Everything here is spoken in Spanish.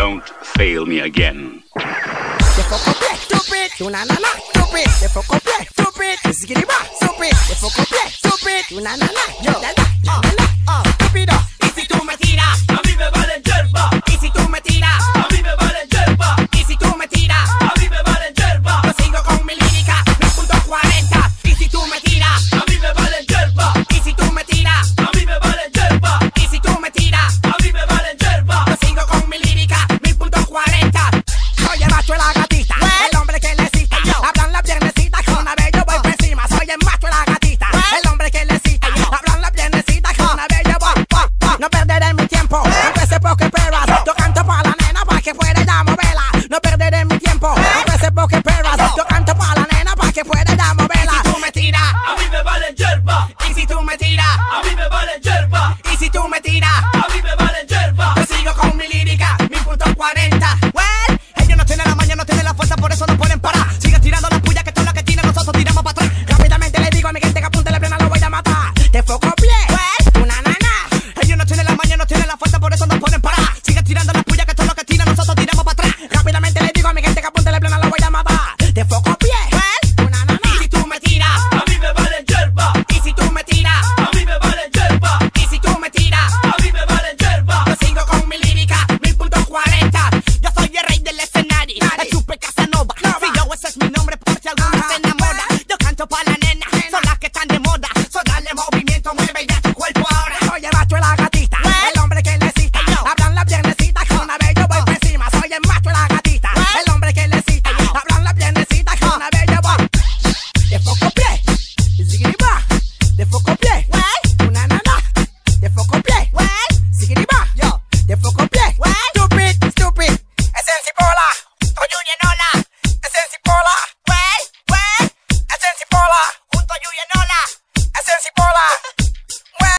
Don't fail me again. Stupid. Y si tú me tiras, a mí me vale yerba. Y si tú me tiras, a mí me vale yerba. Yo sigo con mi lírica, mi punto 40. Well, ellos no tienen la maña, no tienen la fuerza, por eso no pueden parar. Sigue tirando las puyas que todo lo que tienen, nosotros tiramos para atrás. Rápidamente le digo a mi gente que apunte la plena, lo voy a matar. Te foco bien. esto, you, you know.